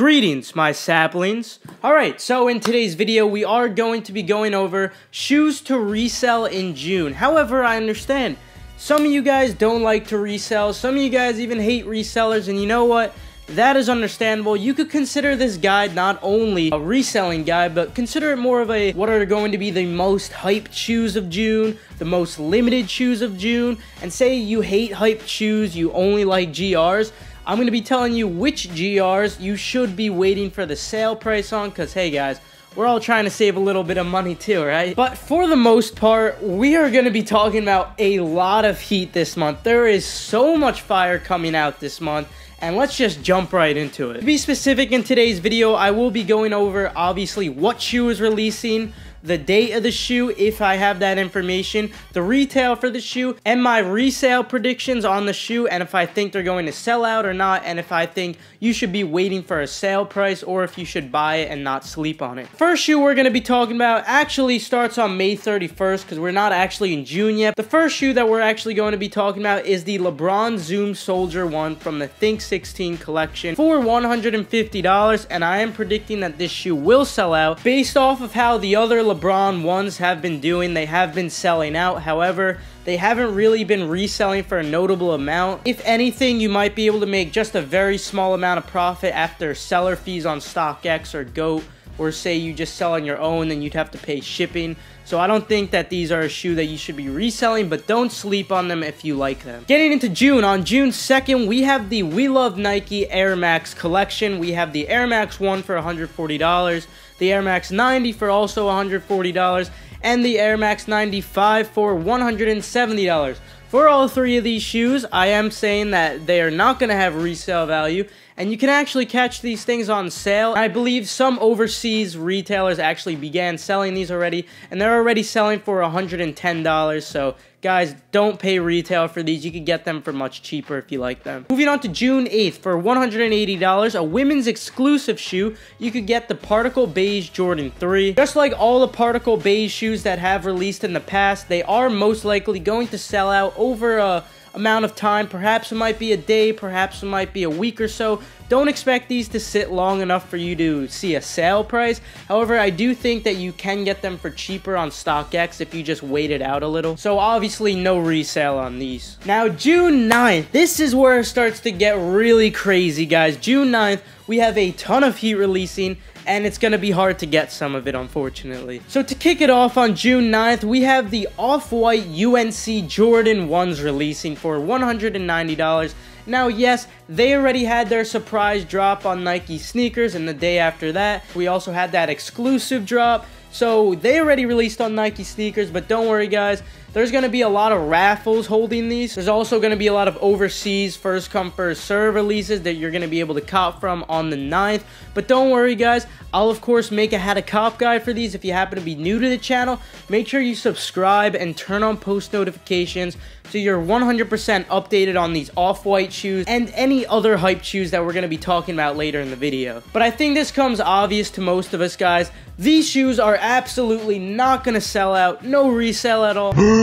Greetings, my saplings. Alright, so in today's video, we are going to be going over shoes to resell in June. However, I understand, some of you guys don't like to resell, some of you guys even hate resellers, and you know what? That is understandable. You could consider this guide not only a reselling guide, but consider it more of a what are going to be the most hyped shoes of June, the most limited shoes of June, and say you hate hyped shoes, you only like GRs, I'm going to be telling you which GRs you should be waiting for the sale price on because, hey guys, we're all trying to save a little bit of money too, right? But for the most part, we are going to be talking about a lot of heat this month. There is so much fire coming out this month and let's just jump right into it. To be specific in today's video, I will be going over obviously what shoe is releasing, the date of the shoe if I have that information, the retail for the shoe, and my resale predictions on the shoe, and if I think they're going to sell out or not, and if I think you should be waiting for a sale price or if you should buy it and not sleep on it. First shoe we're going to be talking about actually starts on May 31st because we're not actually in June yet. The first shoe that we're actually going to be talking about is the LeBron Zoom Soldier 1 from the Think 16 collection for $150 and I am predicting that this shoe will sell out based off of how the other LeBron ones have been doing. They have been selling out. However, they haven't really been reselling for a notable amount. If anything, you might be able to make just a very small amount of profit after seller fees on StockX or GOAT or say you just sell on your own, then you'd have to pay shipping. So I don't think that these are a shoe that you should be reselling, but don't sleep on them if you like them. Getting into June, on June 2nd, we have the We Love Nike Air Max collection. We have the Air Max 1 for $140, the Air Max 90 for also $140, and the Air Max 95 for $170. For all three of these shoes, I am saying that they are not going to have resale value, and you can actually catch these things on sale. I believe some overseas retailers actually began selling these already, and they're already selling for $110, so Guys, don't pay retail for these. You can get them for much cheaper if you like them. Moving on to June 8th, for $180, a women's exclusive shoe, you could get the Particle Beige Jordan 3. Just like all the Particle Beige shoes that have released in the past, they are most likely going to sell out over a amount of time. Perhaps it might be a day, perhaps it might be a week or so. Don't expect these to sit long enough for you to see a sale price. However, I do think that you can get them for cheaper on StockX if you just wait it out a little. So obviously no resale on these. Now June 9th, this is where it starts to get really crazy guys. June 9th, we have a ton of heat releasing and it's going to be hard to get some of it, unfortunately. So to kick it off on June 9th, we have the Off-White UNC Jordan 1s releasing for $190. Now, yes, they already had their surprise drop on Nike sneakers, and the day after that, we also had that exclusive drop. So they already released on Nike sneakers, but don't worry guys, there's going to be a lot of raffles holding these. There's also going to be a lot of overseas first come first serve releases that you're going to be able to cop from on the 9th. But don't worry guys, I'll of course make a how to cop guide for these if you happen to be new to the channel. Make sure you subscribe and turn on post notifications so you're 100% updated on these off-white shoes and any other hype shoes that we're going to be talking about later in the video. But I think this comes obvious to most of us guys. These shoes are absolutely not going to sell out, no resale at all.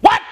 what?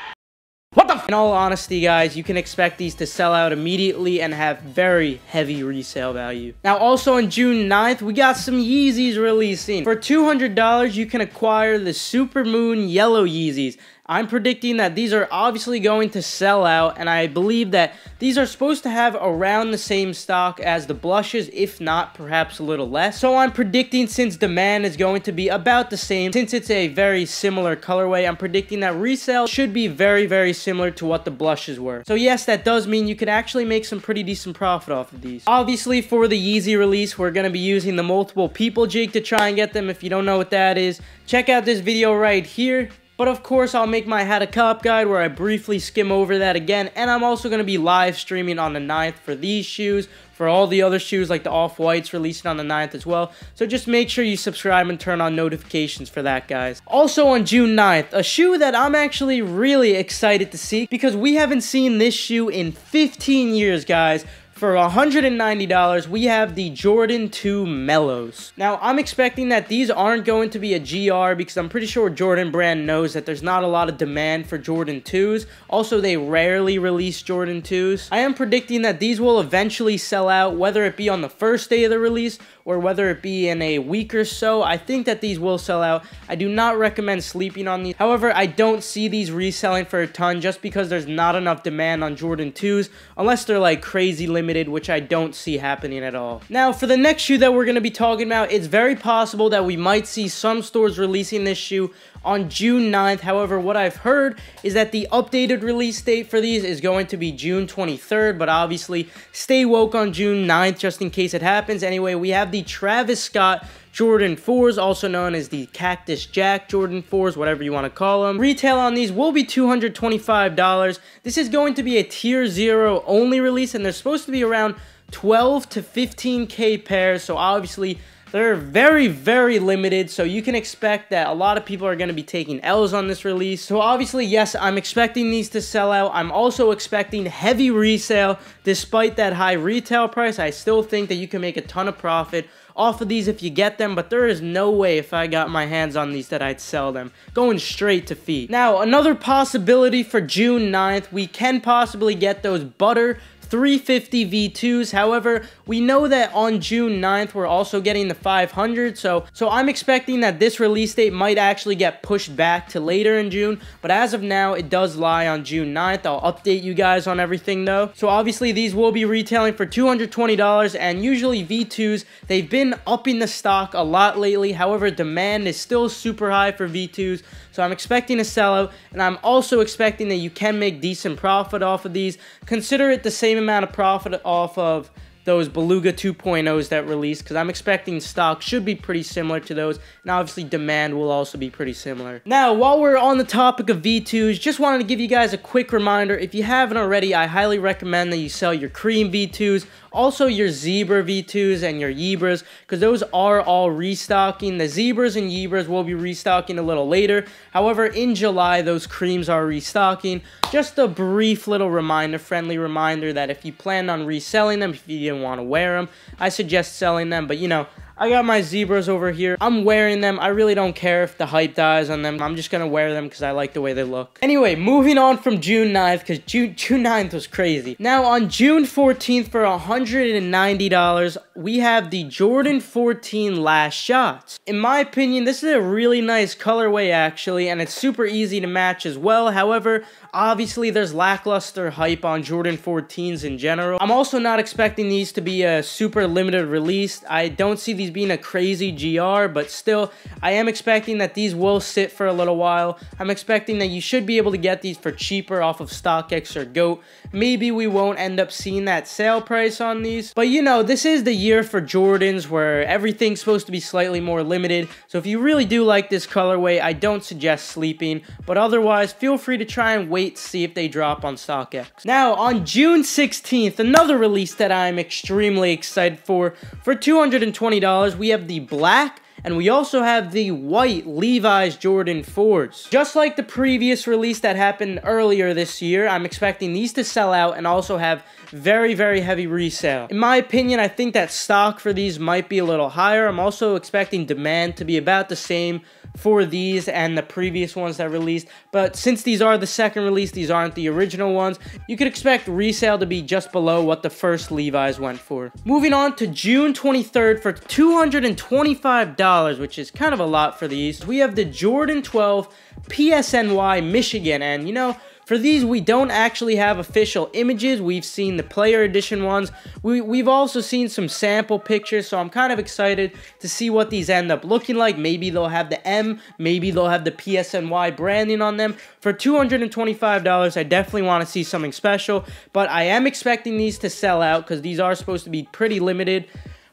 What the In all honesty, guys, you can expect these to sell out immediately and have very heavy resale value. Now, also on June 9th, we got some Yeezys releasing. For $200, you can acquire the Super Moon Yellow Yeezys. I'm predicting that these are obviously going to sell out, and I believe that these are supposed to have around the same stock as the blushes, if not perhaps a little less. So I'm predicting since demand is going to be about the same, since it's a very similar colorway, I'm predicting that resale should be very, very similar to what the blushes were. So yes, that does mean you could actually make some pretty decent profit off of these. Obviously, for the Yeezy release, we're going to be using the multiple people jig to try and get them. If you don't know what that is, check out this video right here. But of course, I'll make my How to Cop guide where I briefly skim over that again. And I'm also going to be live streaming on the 9th for these shoes, for all the other shoes like the Off-Whites releasing on the 9th as well. So just make sure you subscribe and turn on notifications for that, guys. Also on June 9th, a shoe that I'm actually really excited to see because we haven't seen this shoe in 15 years, guys for $190, we have the Jordan 2 Melos. Now, I'm expecting that these aren't going to be a GR because I'm pretty sure Jordan Brand knows that there's not a lot of demand for Jordan 2s. Also, they rarely release Jordan 2s. I am predicting that these will eventually sell out, whether it be on the first day of the release or whether it be in a week or so. I think that these will sell out. I do not recommend sleeping on these. However, I don't see these reselling for a ton just because there's not enough demand on Jordan 2s unless they're like crazy limited, which I don't see happening at all. Now, for the next shoe that we're going to be talking about, it's very possible that we might see some stores releasing this shoe on June 9th. However, what I've heard is that the updated release date for these is going to be June 23rd, but obviously stay woke on June 9th just in case it happens. Anyway, we have the Travis Scott Jordan 4s, also known as the Cactus Jack Jordan 4s, whatever you want to call them. Retail on these will be $225. This is going to be a Tier 0 only release, and they're supposed to be around 12 to 15k pairs, so obviously they're very, very limited, so you can expect that a lot of people are going to be taking L's on this release. So obviously, yes, I'm expecting these to sell out. I'm also expecting heavy resale. Despite that high retail price, I still think that you can make a ton of profit off of these if you get them, but there is no way if I got my hands on these that I'd sell them. Going straight to feet. Now, another possibility for June 9th, we can possibly get those butter 350 V2s. However, we know that on June 9th, we're also getting the 500. So, so I'm expecting that this release date might actually get pushed back to later in June. But as of now, it does lie on June 9th. I'll update you guys on everything though. So obviously these will be retailing for $220 and usually V2s, they've been upping the stock a lot lately. However, demand is still super high for V2s. So I'm expecting a sellout, and I'm also expecting that you can make decent profit off of these. Consider it the same amount of profit off of those Beluga 2.0s that released because I'm expecting stock should be pretty similar to those and obviously demand will also be pretty similar. Now while we're on the topic of V2s just wanted to give you guys a quick reminder if you haven't already I highly recommend that you sell your cream V2s also your zebra V2s and your Yebras because those are all restocking. The zebras and Yebras will be restocking a little later. However, in July, those creams are restocking. Just a brief little reminder, friendly reminder that if you plan on reselling them, if you didn't want to wear them, I suggest selling them. But you know, I got my zebras over here. I'm wearing them. I really don't care if the hype dies on them. I'm just to wear them because I like the way they look. Anyway, moving on from June 9th because June, June 9th was crazy. Now, on June 14th for $190, we have the Jordan 14 Last Shots. In my opinion, this is a really nice colorway actually, and it's super easy to match as well. However, Obviously, there's lackluster hype on Jordan 14s in general. I'm also not expecting these to be a super limited release. I don't see these being a crazy GR, but still, I am expecting that these will sit for a little while. I'm expecting that you should be able to get these for cheaper off of StockX or GOAT. Maybe we won't end up seeing that sale price on these. But you know, this is the year for Jordans where everything's supposed to be slightly more limited. So if you really do like this colorway, I don't suggest sleeping. But otherwise, feel free to try and wait to see if they drop on StockX. Now, on June 16th, another release that I'm extremely excited for. For $220, we have the black and we also have the white Levi's Jordan 4s. Just like the previous release that happened earlier this year, I'm expecting these to sell out and also have very, very heavy resale. In my opinion, I think that stock for these might be a little higher. I'm also expecting demand to be about the same for these and the previous ones that released. But since these are the second release, these aren't the original ones, you could expect resale to be just below what the first Levi's went for. Moving on to June 23rd for $225, which is kind of a lot for these. We have the Jordan 12 PSNY Michigan, and you know, for these, we don't actually have official images. We've seen the player edition ones. We, we've also seen some sample pictures, so I'm kind of excited to see what these end up looking like. Maybe they'll have the M, maybe they'll have the PSNY branding on them. For $225, I definitely want to see something special, but I am expecting these to sell out because these are supposed to be pretty limited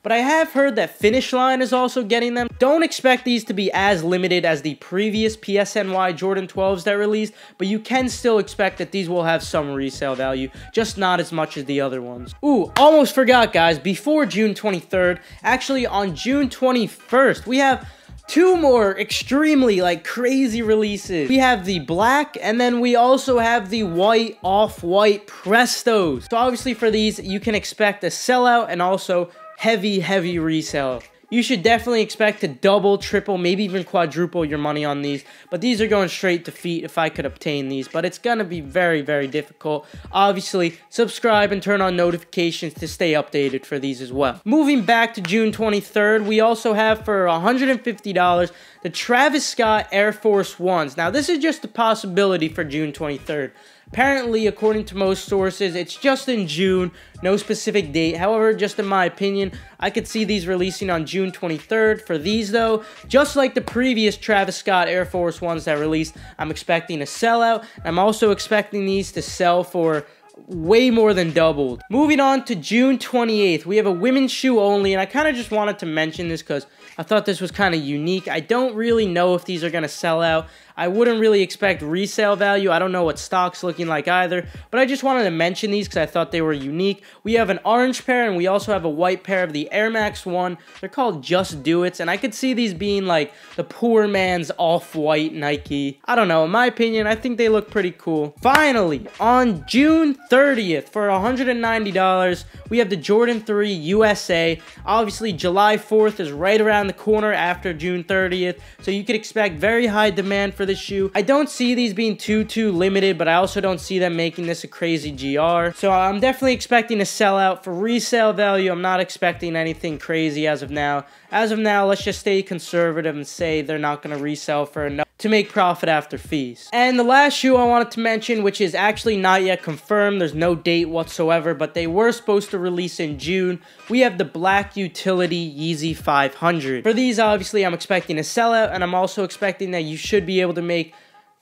but I have heard that Finish Line is also getting them. Don't expect these to be as limited as the previous PSNY Jordan 12s that released, but you can still expect that these will have some resale value, just not as much as the other ones. Ooh, almost forgot guys, before June 23rd, actually on June 21st, we have two more extremely like crazy releases. We have the black and then we also have the white off-white Prestos. So obviously for these, you can expect a sellout and also heavy, heavy resale you should definitely expect to double, triple, maybe even quadruple your money on these. But these are going straight to feet if I could obtain these. But it's going to be very, very difficult. Obviously, subscribe and turn on notifications to stay updated for these as well. Moving back to June 23rd, we also have for $150 the Travis Scott Air Force Ones. Now, this is just a possibility for June 23rd. Apparently, according to most sources, it's just in June, no specific date. However, just in my opinion, I could see these releasing on June 23rd. For these, though, just like the previous Travis Scott Air Force ones that released, I'm expecting a sellout. I'm also expecting these to sell for way more than doubled. Moving on to June 28th, we have a women's shoe only, and I kind of just wanted to mention this because I thought this was kind of unique. I don't really know if these are going to sell out. I wouldn't really expect resale value. I don't know what stock's looking like either, but I just wanted to mention these because I thought they were unique. We have an orange pair and we also have a white pair of the Air Max 1. They're called Just Do It's, and I could see these being like the poor man's off-white Nike. I don't know, in my opinion, I think they look pretty cool. Finally, on June 30th, for $190, we have the Jordan 3 USA. Obviously, July 4th is right around the corner after June 30th, so you could expect very high demand for this shoe. I don't see these being too, too limited, but I also don't see them making this a crazy GR. So I'm definitely expecting a sellout. For resale value, I'm not expecting anything crazy as of now. As of now, let's just stay conservative and say they're not going to resell for enough to make profit after fees. And the last shoe I wanted to mention, which is actually not yet confirmed, there's no date whatsoever, but they were supposed to release in June. We have the Black Utility Yeezy 500. For these, obviously, I'm expecting a sellout, and I'm also expecting that you should be able to make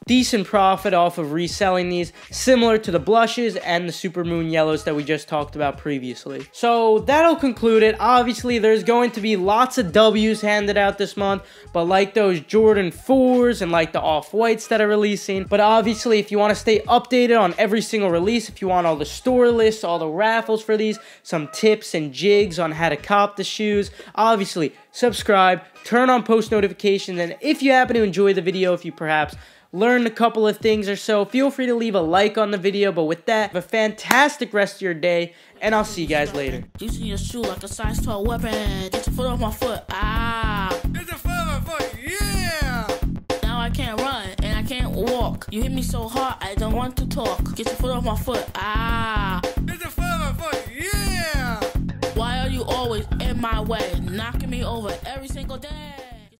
decent profit off of reselling these, similar to the blushes and the Supermoon yellows that we just talked about previously. So that'll conclude it. Obviously, there's going to be lots of W's handed out this month, but like those Jordan 4s and like the Off-Whites that are releasing. But obviously, if you want to stay updated on every single release, if you want all the store lists, all the raffles for these, some tips and jigs on how to cop the shoes, obviously, subscribe, turn on post notifications, and if you happen to enjoy the video, if you perhaps learned a couple of things or so, feel free to leave a like on the video. But with that, have a fantastic rest of your day, and I'll see you guys later. You see your shoe like a size 12 weapon. Get your foot off my foot. Ah. Get your foot off my foot. Yeah. Now I can't run and I can't walk. You hit me so hard, I don't want to talk. Get your foot off my foot. Ah. Get your foot off my foot. Yeah. Why are you always in my way, knocking me over every single day?